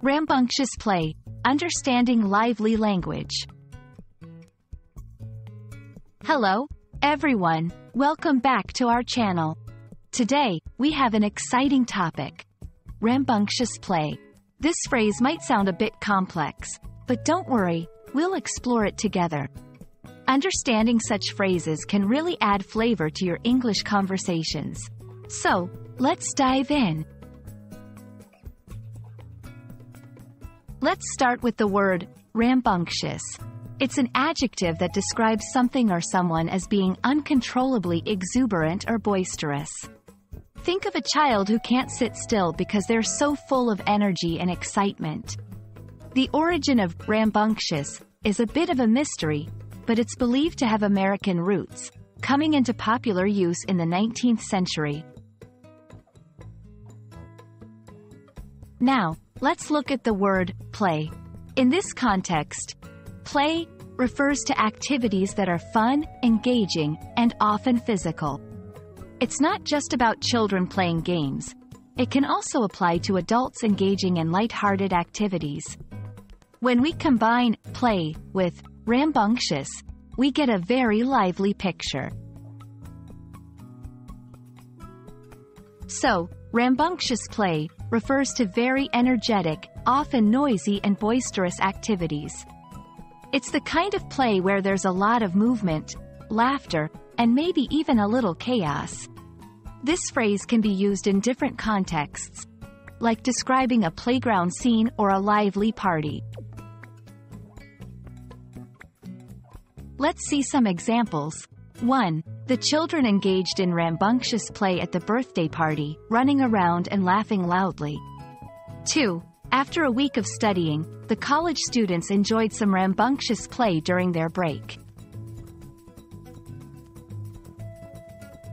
Rambunctious play, understanding lively language. Hello, everyone. Welcome back to our channel. Today, we have an exciting topic. Rambunctious play. This phrase might sound a bit complex, but don't worry, we'll explore it together. Understanding such phrases can really add flavor to your English conversations. So, let's dive in. Let's start with the word rambunctious. It's an adjective that describes something or someone as being uncontrollably exuberant or boisterous. Think of a child who can't sit still because they're so full of energy and excitement. The origin of rambunctious is a bit of a mystery, but it's believed to have American roots, coming into popular use in the 19th century. Now, let's look at the word play. In this context, play refers to activities that are fun, engaging, and often physical. It's not just about children playing games. It can also apply to adults engaging in light-hearted activities. When we combine play with rambunctious, we get a very lively picture. So, rambunctious play refers to very energetic, often noisy and boisterous activities. It's the kind of play where there's a lot of movement, laughter, and maybe even a little chaos. This phrase can be used in different contexts, like describing a playground scene or a lively party. Let's see some examples. 1. The children engaged in rambunctious play at the birthday party, running around and laughing loudly. 2. After a week of studying, the college students enjoyed some rambunctious play during their break.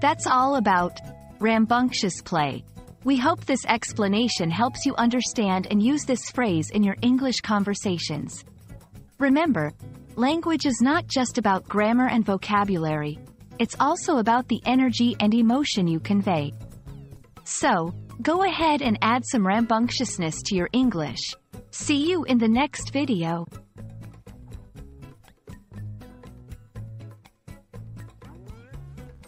That's all about rambunctious play. We hope this explanation helps you understand and use this phrase in your English conversations. Remember, language is not just about grammar and vocabulary, it's also about the energy and emotion you convey. So, go ahead and add some rambunctiousness to your English. See you in the next video.